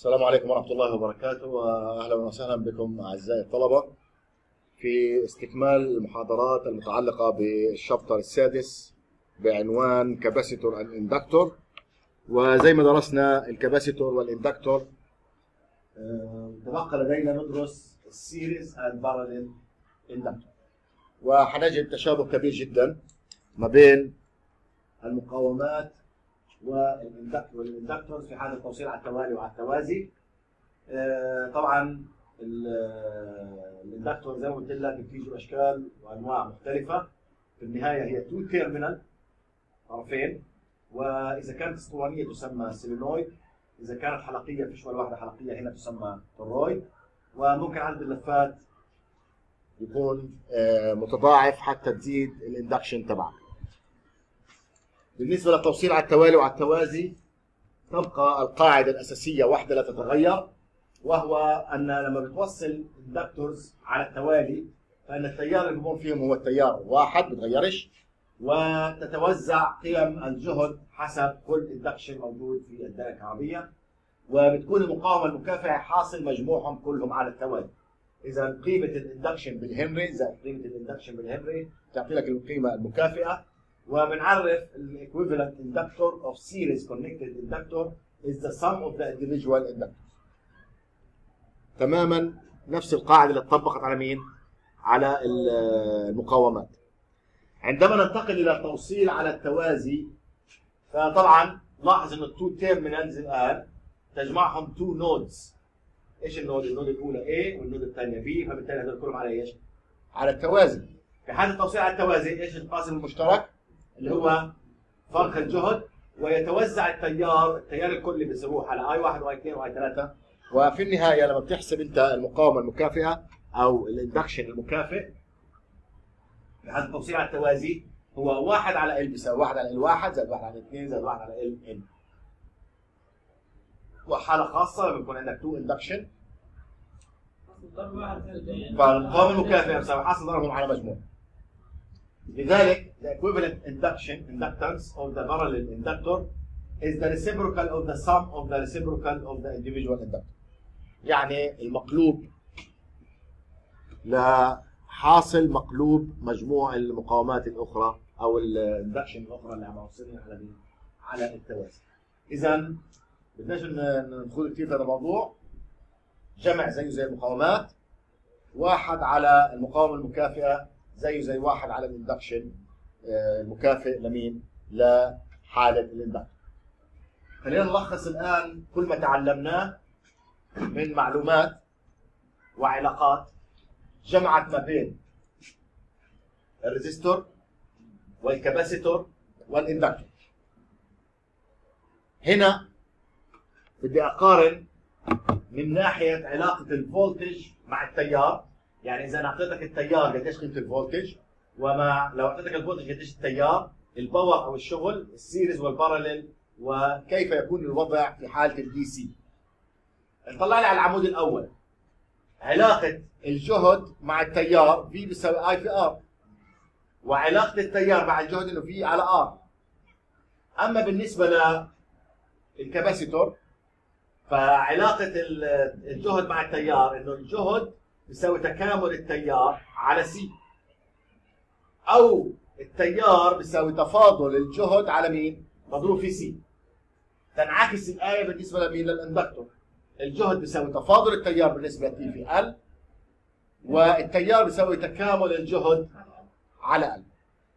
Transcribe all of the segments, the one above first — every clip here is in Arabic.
السلام عليكم ورحمة الله وبركاته وأهلا وسهلا بكم أعزائي الطلبة في استكمال المحاضرات المتعلقة بال chapter السادس بعنوان capacitor and inductor وزي ما درسنا ال capacitor وال inductor آه، تبقى لدينا ندرس ال series and parallel inductor وحنجد تشابه كبير جدا ما بين المقاومات وال inductors في حاله التوصيل على التوالي وعلى التوازي. آه، طبعا ال inductor زي ما قلت لك بتيجي اشكال وأنواع مختلفة. في النهاية هي two terminal طرفين. وإذا كانت أسطوانية تسمى solenoid إذا كانت حلقية فيش ولا واحدة حلقية هنا تسمى toroid وممكن عدد اللفات يكون آه، متضاعف حتى تزيد ال induction تبعك. بالنسبة للتوصيل على التوالي وعلى التوازي تبقى القاعدة الأساسية واحدة لا تتغير وهو أن لما بتوصل inductors على التوالي فإن التيار اللي بيكون فيهم هو التيار واحد بتغيرش وتتوزع قيم الجهد حسب كل induction موجود في الدائرة الكهربية وبتكون المقاومة المكافئة حاصل مجموعهم كلهم على التوالي. إذا قيمة ال induction بالهنري زائد قيمة ال induction بالهنري تعطي لك القيمة المكافئة. وبنعرف ال equivalent inductor of series connected inductor is the sum of the individual inductors. تماما نفس القاعدة اللي اتطبقت على مين؟ على المقاومات. عندما ننتقل إلى التوصيل على التوازي فطبعا لاحظ انه ال two terminals الآن تجمعهم two nodes. إيش ال node؟ ال node الأولى A وال node الثانية B فبالتالي هذول كلهم على إيش؟ على التوازي. في حاله التوصيل على التوازي إيش القاسم المشترك؟ اللي هو فرق الجهد ويتوزع التيار التيار الكلي بيسموه على I 1 و I 2 و I 3 وفي النهاية لما بتحسب انت المقاومة المكافئة أو ال induction المكافئ التوصيل على التوازي هو 1 على L بيساوي 1 على L 1 زائد 1 على 2 زائد 1 على L N وحالة خاصة لما يكون عندك 2 induction فالمقاومه المكافئه بيساوي حاصل ضربهم على مجموع. لذلك the equivalent induction inductance of the parallel inductor is the reciprocal of the sum of the reciprocal of the individual inductor. يعني المقلوب لحاصل مقلوب مجموع المقاومات الأخرى أو الاندكشن الأخرى اللي عم اوصلها على على التوازي. اذا بدناش ندخل كثير في هذا الموضوع جمع زيه زي المقاومات واحد على المقاومة المكافئة زيه زي واحد على الإندكشن المكافئ لمين؟ لحالة ال induction. خلينا نلخص الآن كل ما تعلمناه من معلومات وعلاقات جمعت ما بين ال resistor وال capacitor وال inductor. هنا بدي أقارن من ناحية علاقة ال voltage مع التيار يعني إذا أنا أعطيتك التيار قديش قيمة ال voltage وما لو أعطيتك ال voltage قديش التيار ال power أو الشغل ال series وال parallel وكيف يكون الوضع في حالة ال DC نطلع لي على العمود الأول. علاقة الجهد مع التيار V بيساوي I في R وعلاقة التيار مع الجهد إنه V على R أما بالنسبة لل capacitor فعلاقة الجهد مع التيار إنه الجهد يساوي تكامل التيار على C أو التيار بيساوي تفاضل الجهد على مين؟ مضروب في C تنعكس الآية بالنسبة لمين؟ لل inductor. الجهد بيساوي تفاضل التيار بالنسبة T في L والتيار بيساوي تكامل الجهد على L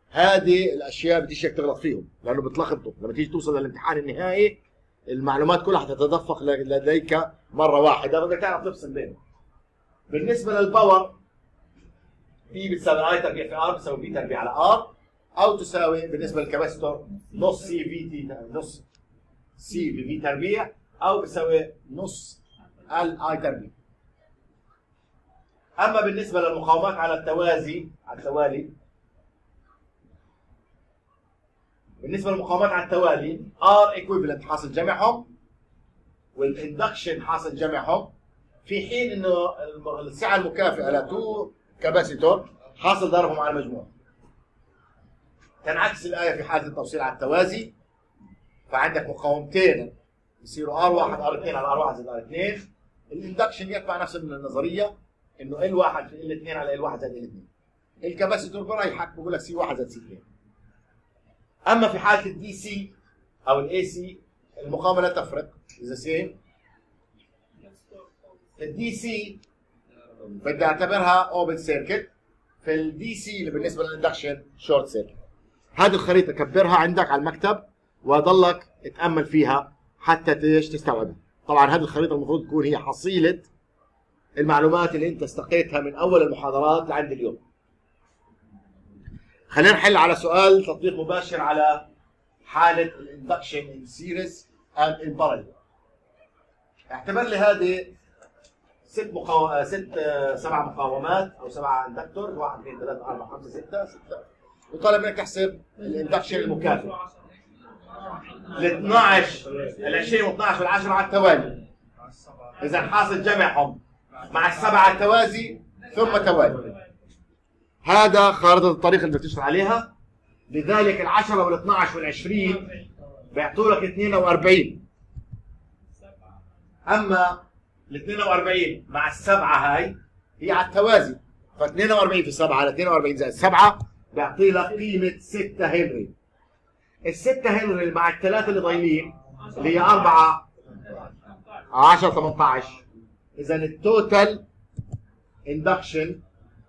هذه الأشياء بديش اياك تغلط فيهم لأنه بتلخبطوا. لما تيجي توصل للامتحان النهائي المعلومات كلها حتتدفق لديك مرة واحدة. بدك تعرف تفصل بينهم. بالنسبة لل power P بتساوي I تربيع في R بتساوي V تربيع على R أو تساوي بالنسبة لل capacitor نص C في T نص C في V تربيع أو بتساوي نص L I تربيع. أما بالنسبة للمقاومات على التوازي على التوالي بالنسبة للمقاومات على التوالي R equivalent حاصل جمعهم وال induction حاصل جمعهم. في حين إنه السعه المكافئة ل two capacitor حاصل ضربهم على المجموع تنعكس الآية في حالة التوصيل على التوازي. فعندك مقاومتين يصيروا R 1 R 2 على R 1 زائد R 2 ال induction يتبع نفس النظرية إنه L 1 في L 2 على L 1 زائد L 2 ال capacitor بريحك بقول لك C 1 زائد C 2 أما في حالة ال DC أو ال AC المقاومة لا تفرق. اذا C مع ال DC بدي اعتبرها open circuit في ال DC اللي بالنسبة لل induction short circuit هذه الخريطة كبرها عندك على المكتب وضلك تأمل فيها حتى إيش تستوعبها. طبعا هذه الخريطة المفروض تكون هي حصيلة المعلومات اللي أنت استقيتها من أول المحاضرات لعند اليوم. خلينا نحل على سؤال تطبيق مباشر على حالة ال induction in series and in parallel اعتبر لي هذه ست مقاو... ست سبع مقاومات أو سبع inductor 1 2 3 4 5 6 6 وطالب منك تحسب الاندكشن المكافئ ال 12 ال 20 و 12 وال 10 على التوالي. إذا حاصل جمعهم مع السبعة التوازي ثم توالي. هذا خارطة الطريق اللي بدك تشتغل عليها. لذلك ال 10 وال 12 وال 20 بيعطوا لك 42 أما ال 42 مع السبعة هاي هي على التوازي. ف 42 في 7 على 42 زائد 7 بيعطي لك قيمة 6 هنري. ال 6 هنري مع الثلاثة اللي ضايلين اللي هي 4 10 18 إذا ال total induction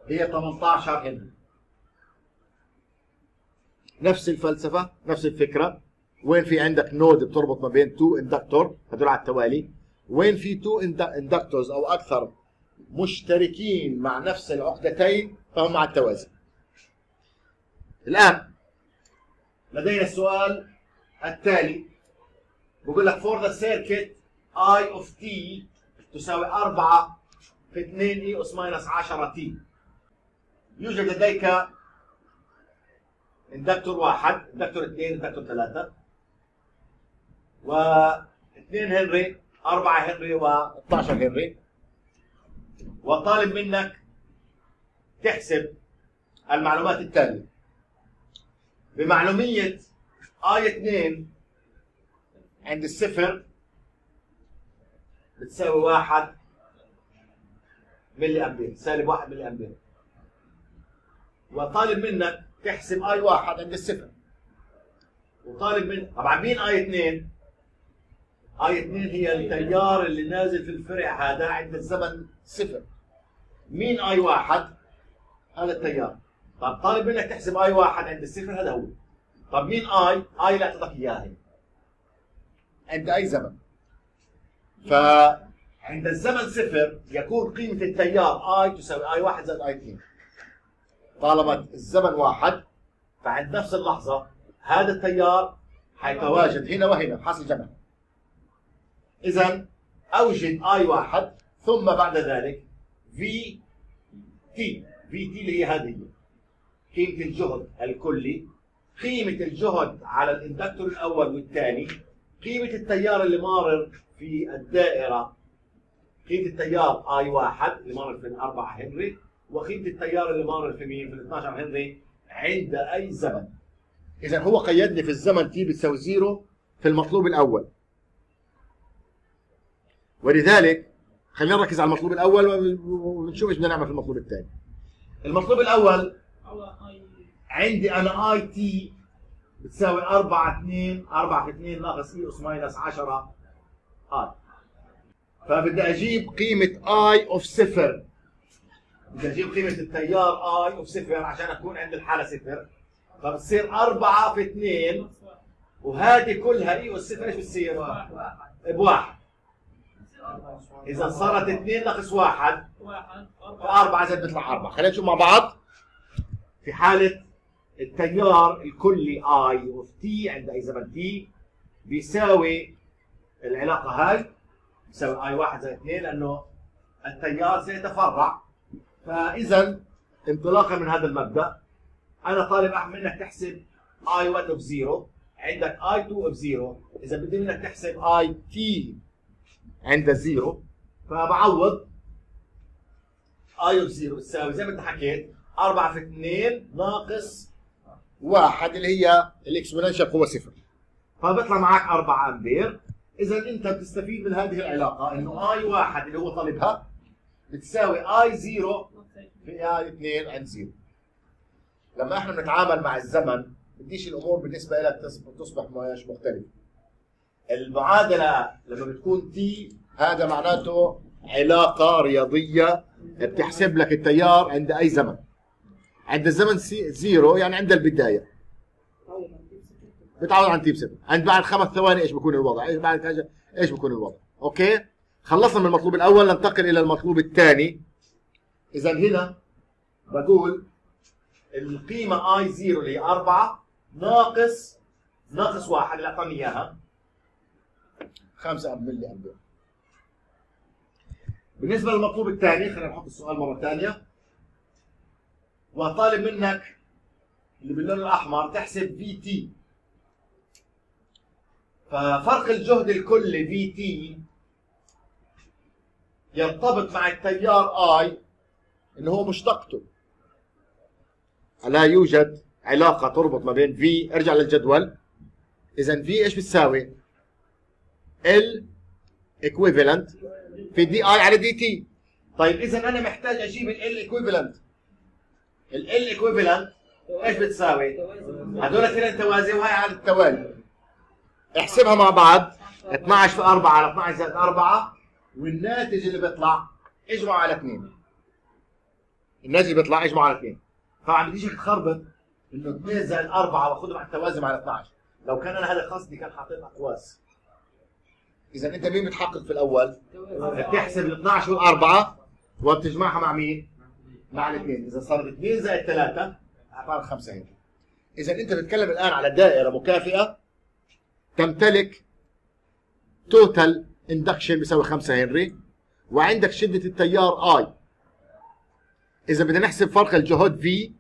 هي 18 هنري. نفس الفلسفة نفس الفكرة. وين في عندك node بتربط ما بين two inductor هدول على التوالي. وين في two inductors أو أكثر مشتركين مع نفس العقدتين فهم على التوازي. الآن لدينا السؤال التالي. بقول لك for the circuit I of T تساوي 4 في 2 E أس minus 10 T يوجد لديك inductor واحد inductor اثنين inductor ثلاثة. و 2 هنري 4 هنري و 12 هنري. وطالب منك تحسب المعلومات التالية. بمعلومية آي 2 عند الصفر بتساوي واحد ملي أمبير سالب واحد ملي أمبير وطالب منك تحسب اي واحد عند الصفر. وطالب من طبعا مين اي اثنين؟ اي اثنين هي التيار اللي نازل في الفرع هذا عند الزمن صفر. مين آي واحد؟ هذا التيار. طب طالب منك تحسب آي واحد عند الصفر هذا هو. طب مين آي؟ آي لا تعطيك اياها عند أي زمن. فعند الزمن صفر يكون قيمة التيار آي تساوي آي واحد زائد آي اثنين. طالما الزمن واحد فعند نفس اللحظة هذا التيار حيتواجد هنا وهنا حاصل جمع. إذا أوجد I واحد ثم بعد ذلك V T V T اللي هي هذه قيمة الجهد الكلي قيمة الجهد على ال inductor الأول والثاني قيمة التيار اللي مارر في الدائرة قيمة التيار I واحد اللي مارر في الأربعة هنري وقيمة التيار اللي مارر في مين؟ في ال 12 هنري عند أي زمن. اذا هو قيدني في الزمن T بتساوي zero في المطلوب الأول. ولذلك خلينا نركز على المطلوب الأول ونشوف إيش بدنا نعمل في المطلوب الثاني. المطلوب الأول عندي أنا I T بتساوي 4 2 4 في 2 ناقص E أس minus 10 i. فبدي أجيب قيمة i of صفر بدي أجيب قيمة التيار i of صفر عشان أكون عند الحالة صفر فبتصير 4 في 2 وهذه كلها e أس صفر إيش بتصير؟ بواحد إذا صارت 2 ناقص 1 4 زائد بيطلع 4 خلينا نشوف مع بعض. في حالة التيار الكلي i of t عند اي زمن t بيساوي العلاقة هاي بيساوي i 1 زائد 2 لأنه التيار سيتفرع. فإذا انطلاقا من هذا المبدأ أنا طالب منك تحسب i 1 of 0 عندك i 2 of 0 إذا بدي منك تحسب i t عند 0 فبعوض i of 0 بتساوي زي ما انت حكيت 4 في 2 ناقص 1 اللي هي ال exponential قوة صفر. فبيطلع معك 4 أمبير. إذا أنت بتستفيد من هذه العلاقة إنه i واحد اللي هو طالبها بتساوي i zero في i 2 عند zero لما إحنا بنتعامل مع الزمن بديش الأمور بالنسبة لك تصبح مش مختلفة. المعادلة لما بتكون t هذا معناته علاقة رياضية بتحسب لك التيار عند أي زمن. عند الزمن زيرو يعني عند البداية. بتعود عن تيب 7 عند بعد خمس ثواني إيش بكون الوضع؟ إيش بعد إيش بكون الوضع؟ أوكي؟ خلصنا من المطلوب الأول ننتقل إلى المطلوب الثاني. اذا هنا بقول القيمة اي 0 اللي هي 4 ناقص ناقص 1 اللي أعطاني إياها. 5 ملي امبير بالنسبة للمطلوب الثاني خلينا نحط السؤال مرة ثانية. وطالب منك اللي باللون الأحمر تحسب v t ففرق الجهد الكلي v t يرتبط مع التيار i اللي هو مشتقته. لا يوجد علاقة تربط ما بين v ارجع للجدول. إذا v إيش بتساوي؟ ال equivalent في دي اي على دي تي طيب إذا أنا محتاج أجيب ال equivalent. ال ال equivalent إيش بتساوي؟ هذول اثنين توازي وهي على التوالي. احسبها مع بعض. 12 في 4 على 12 زائد 4 والناتج اللي بيطلع إجمعه على 2 الناتج اللي بيطلع إجمعه على 2 طبعا بديش تخربط إنه 2 زائد 4 باخذهم على التوازي على 12 لو كان أنا هذا قصدي كان حاطط اقواس إذا أنت مين بتحقق في الأول؟ بتحسب ال 12 والأربعة وبتجمعها مع مين؟ مع الاثنين إذا صارت 2 زائد 3 اعطانا 5 هنا إذا أنت بتتكلم الآن على دائرة مكافئة تمتلك total induction بيساوي 5 هنري وعندك شدة التيار i إذا بدنا نحسب فرق الجهد v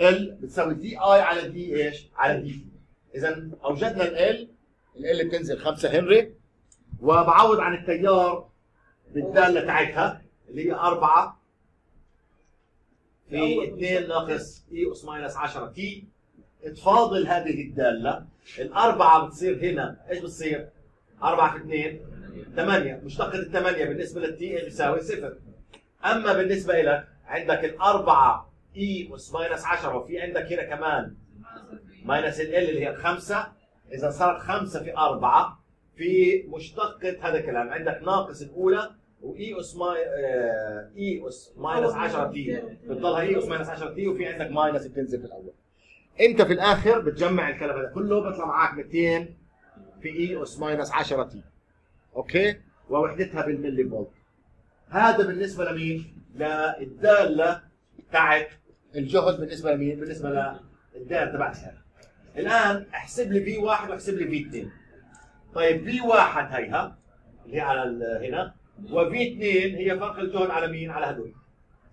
L بتساوي di على d إيش؟ على d إذا أوجدنا ال L بتنزل 5 هنري وبعوض عن التيار بالداله تاعتها اللي هي 4 في 2 ناقص e أس minus 10 t تفاضل هذه الدالة. الأربعة بتصير هنا. إيش بتصير؟ 4 في 2 8 مشتقة الثمانية بالنسبة لل t إيش بيساوي؟ صفر. أما بالنسبة لك عندك الأربعة e أس minus 10 وفي عندك هنا كمان minus ال اللي هي الخمسة. إذا صارت خمسة في أربعة في مشتقة هذا الكلام. عندك ناقص الأولى وe أس mi- e أس minus 10 t بتضلها e أس minus 10 t وفي عندك minus بتنزل في الأول. أنت في الآخر بتجمع الكلام هذا كله بيطلع معك 200 في e أس minus 10 t أوكي؟ ووحدتها بالملي فولت هذا بالنسبة لمين؟ للدالة تاعت الجهد. بالنسبة لمين؟ بالنسبة للدالة تبعتها الآن احسب لي v واحد واحسب لي v اثنين. طيب v واحد هيها اللي على هنا وv اثنين هي فرق الجهد على مين؟ على هدول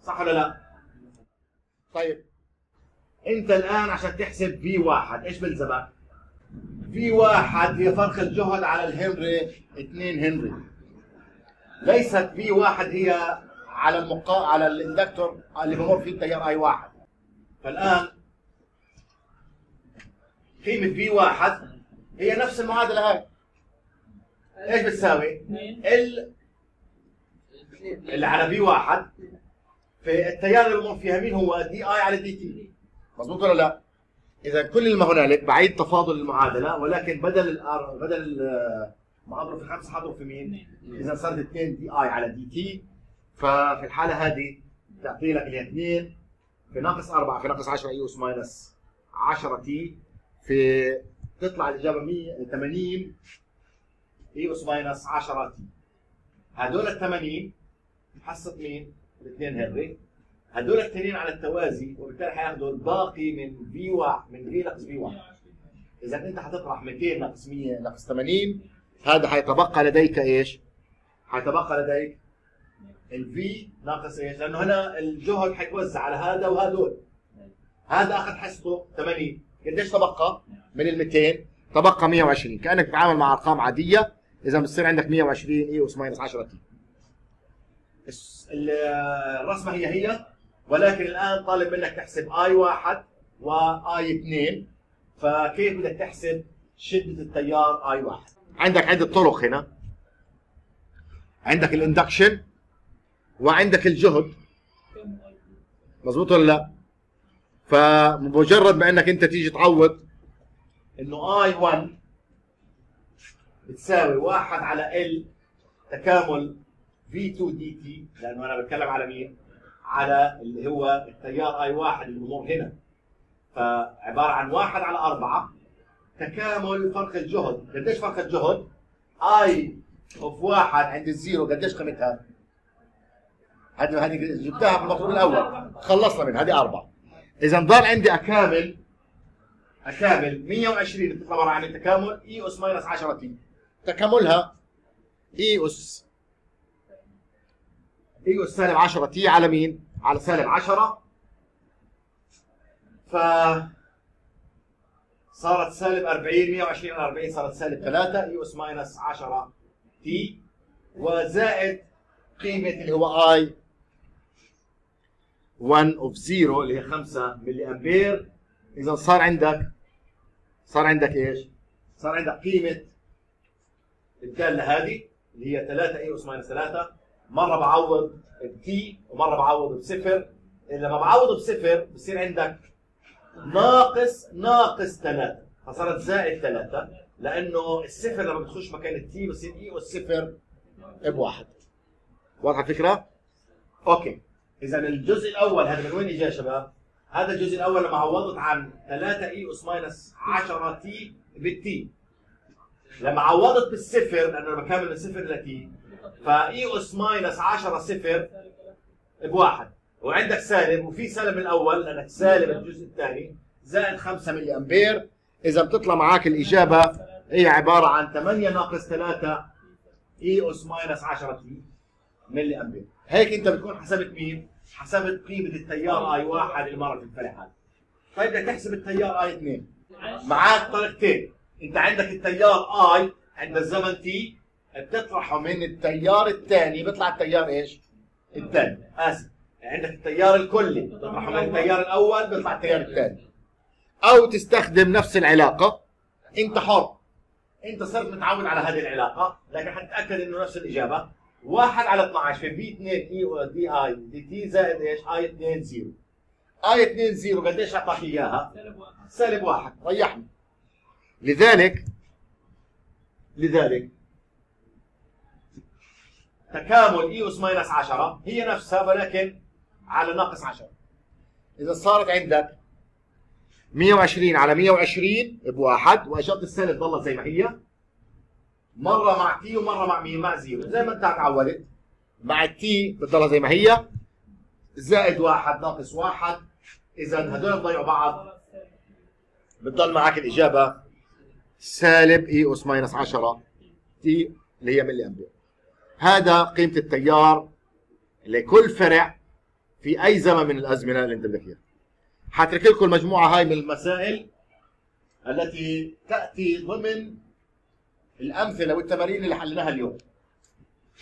صح ولا لا؟ طيب انت الآن عشان تحسب v واحد إيش بلزمك؟ v واحد هي فرق الجهد على الهنري 2 هنري ليست v واحد هي على المقا على ال inductor اللي بمر فيه التيار i واحد فالآن قيمة v واحد هي نفس المعادلة هاي إيش بتساوي؟ L في واحد في التيار اللي بمر فيها مين هو؟ di على dt مضبوط ولا لا؟ إذا كل ما هنالك بعيد تفاضل المعادلة ولكن بدل الار بدل ما اضرب في خمسة حضرب في مين؟ إذا صارت 2 دي اي على دي تي ففي الحالة هذه تعطي لك اللي 2 في ناقص 4 في ناقص 10 يو اس ماينس 10 تي في تطلع الإجابة 180 اي اس ماينس 10 تي هدول ال 80 حصة مين؟ الاثنين هنري هدول التنين على التوازي وبالتالي حياخذوا الباقي من في 1 من في ناقص في 1 إذا أنت حتطرح 200 ناقص 100 ناقص 80 هذا حيتبقى لديك إيش؟ حيتبقى لديك الفي ناقص إيش؟ لأنه هنا الجهد حيتوزع على هذا وهذول هذا أخذ حصته 80 قديش تبقى؟ من ال 200 تبقى 120 كأنك بتتعامل مع أرقام عادية إذا بتصير عندك 120 e أس minus 10 t. الرسمة هي هي ولكن الآن طالب منك تحسب i واحد وi اثنين. فكيف بدك تحسب شدة التيار i واحد؟ عندك عدة طرق هنا. عندك ال induction وعندك الجهد. مظبوط ولا لا؟ فمجرد ما إنك أنت تيجي تعوض إنه I 1 بتساوي واحد على L تكامل V 2 dt لأنه أنا بتكلم على مين؟ على اللي هو التيار I واحد اللي بمر هنا فعبارة عن واحد على أربعة تكامل فرق الجهد قديش فرق الجهد؟ I of واحد عند ال zero قديش قيمتها؟ هذه هذه جبتها في المطلوب الأول خلصنا من هذه أربعة إذا ضل عندي أكامل أكامل 120 بتطلع عن التكامل e أس minus 10 t تكاملها. e أس. e أس سالب 10 t على مين؟ على سالب 10 ف صارت سالب 40 120 على 40 صارت سالب 3 e أس minus 10 t وزائد قيمة اللي هو I 1 of 0 اللي هي 5 ملي أمبير. اذا صار عندك صار عندك إيش؟ صار عندك قيمة الدالة هذه اللي هي 3 e أس minus 3 مرة بعوض ب t ومرة بعوض بصفر لما بعوض بصفر بصير عندك ناقص ناقص 3 فصارت زائد 3 لأنه الصفر لما بتخش مكان ال t بصير e والصفر بواحد. واضحة الفكرة؟ okay. اذا الجزء الأول هذا من وين اجى يا شباب؟ هذا الجزء الأول لما عوضت عن 3 e أس minus 10 t بال t لما عوضت بالصفر لأنه لما كامل من صفر إلى t ف e أس minus 10 صفر بواحد. وعندك سالب وفي سالب الأول لأنك سالب الجزء الثاني. زائد 5 ملي أمبير. إذا بتطلع معك الإجابة هي عبارة عن 8 ناقص 3 e أس minus 10 t ملي أمبير. هيك أنت بتكون حسبت مين؟ حسبت قيمه التيار I واحد اللي مر في الفرع طيب بدك تحسب التيار I 2 معك طريقتين. انت عندك التيار I عند الزمن t بتطرحه من التيار الثاني بيطلع التيار إيش؟ الثاني. آسف. عندك التيار الكلي بتطرحه من التيار الأول بيطلع التيار الثاني. أو تستخدم نفس العلاقة. أنت حر. أنت صرت متعود على هذه العلاقة لكن حتتأكد إنه نفس الإجابة. 1 على 12 في بي 2 اي دي اي دي تي زائد إيش؟ اي 2 0 اي 2 0 قديش أعطاك إياها؟ سالب واحد. ريحني. لذلك لذلك تكامل اي اس ماينس 10 هي نفسها ولكن على ناقص 10 إذا صارت عندك 120 على 120 بواحد واشاره السالب ضلت زي ما هي. مرة مع t ومرة مع مين؟ مع zero. زي ما انت تعودت مع ال t بتضلها زي ما هي. زائد واحد ناقص واحد. اذا هدول بضيعوا بعض. بتضل معك الإجابة سالب e أس minus 10 t اللي هي ملي أمبير. هذا قيمة التيار لكل فرع في أي زمن من الأزمنة اللي أنت بدك إياها. حاترك لكم المجموعة هاي من المسائل التي تأتي ضمن الأمثلة والتمارين اللي حليناها اليوم.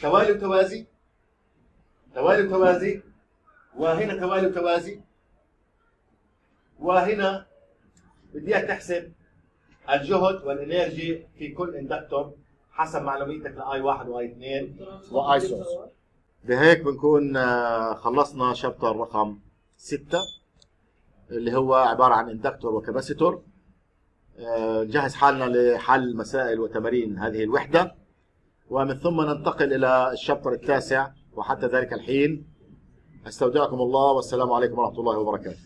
توالي وتوازي. توالي وتوازي. وهنا توالي وتوازي. وهنا بدي إياك تحسب الجهد والإنرجي في كل إندكتور حسب معلوميتك ل I واحد و I اثنين و I source بهيك بنكون آه، خلصنا chapter رقم ستة اللي هو عبارة عن inductor و capacitor نجهز حالنا لحل مسائل وتمارين هذه الوحدة. ومن ثم ننتقل إلى ال chapter التاسع وحتى ذلك الحين. أستودعكم الله والسلام عليكم ورحمة الله وبركاته.